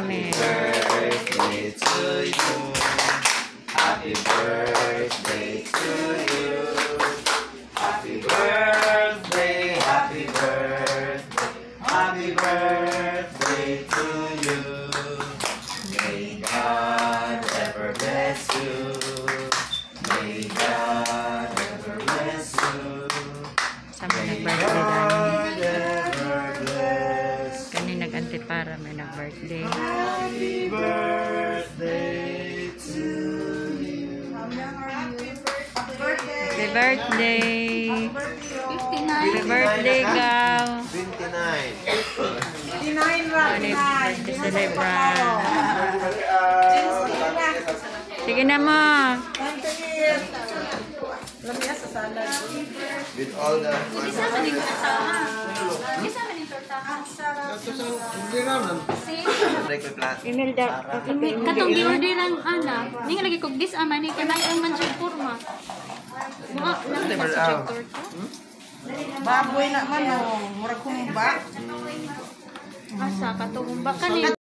Amen. birthday to you. Happy birthday to you. Happy birthday, happy birthday, happy birthday to you. May God ever bless you. Kani nag-antipara may nag-birthday. Happy birthday to you. Happy birthday! Happy birthday, Gaw! 29. 59 ra, Happy 59. birthday celebrant. Sige na mo. With all the plan. Imelda. Katong gi-order lang ana. Ning lagi kog dis ama ni kanay ang man siya forma. Mga lang sa torta. Baboy na man, oh. Murag kumba. Asa katong ba kani